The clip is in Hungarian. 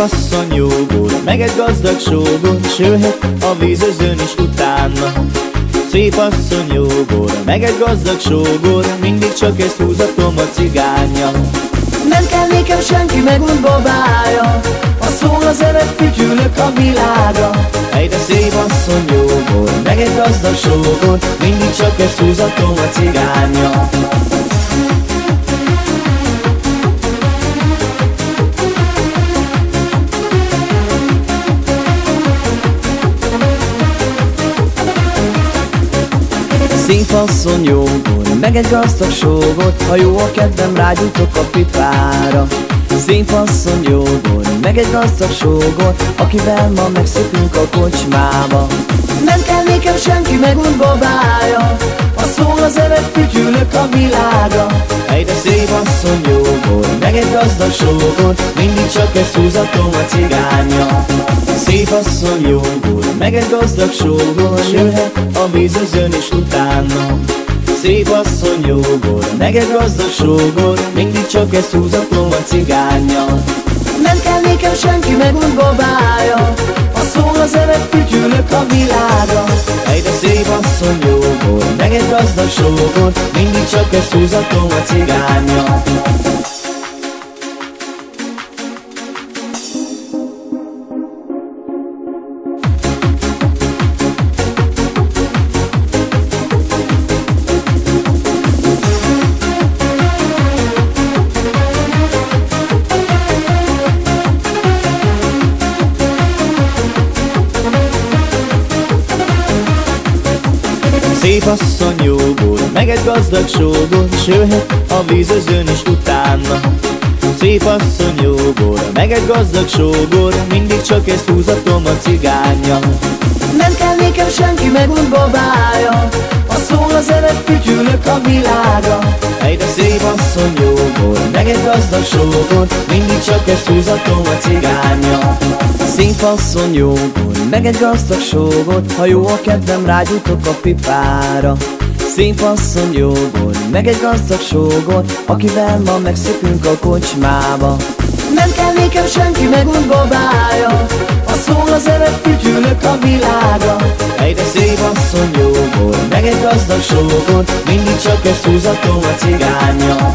Asszony jógor, meg egy gazdag sógor Sőhet a vízözön is utána. Szép asszony jógor, meg egy gazdag sógor Mindig csak ezt húzatom a cigánya. Nem kell nékem senki meg úgy babája Ha szól az ered, fütyülök a világa. Egyre szép asszony jógor, meg egy gazdag sógor Mindig csak ezt húzatom a cigánya Szép asszony jógor, meg egy gazdag sógor Ha jó a kedvem, rágyújtok a pipára. Szép asszony jógor, meg egy gazdag sógor Akivel ma megszökünk a kocsmába. Nem kell nékem senki meg úgy babája Ha szól az ered, fütyülök a világa Egyre szép asszony meg egy gazdag sógor Mindig csak ezt húzatom a cigánya Szép asszony jógor, meg egy gazdag sógor Jöhet a vízözön is utána. Szép asszony jógor, meg egy gazdag sógor Mindig csak ezt húzatom a cigánya Nem kell nékem senki meg úgy babája Ha szól az ered, fütyülök a világa. Egyre szép asszony jógor, meg egy gazdag sógor Mindig csak ezt húzatom a cigánya Szép asszony jógor, meg egy gazdag sógor Sőhet a vízözön is utána. Szép asszony jógor, meg egy gazdag sógor Mindig csak ezt húzatom a cigánya. Nem kell nékem senki meg úgy babája Ha szól az ered, fütyülök a világa. Egyre szép asszony sógor Mindig csak ezt húzatom a cigánya Szép asszony jógor, meg egy gazdag sógor Ha jó a kedvem, rágyújtok a pipára. Szép asszony jógor, meg egy gazdag sógor Akivel ma megszökünk a kocsmába. Nem kell nékem senki meg úgy babája Ha szól az ered, fütyülök a világa Egyre szép asszony jógor, meg egy gazdag sógor Mindig csak ezt húzatom a cigánya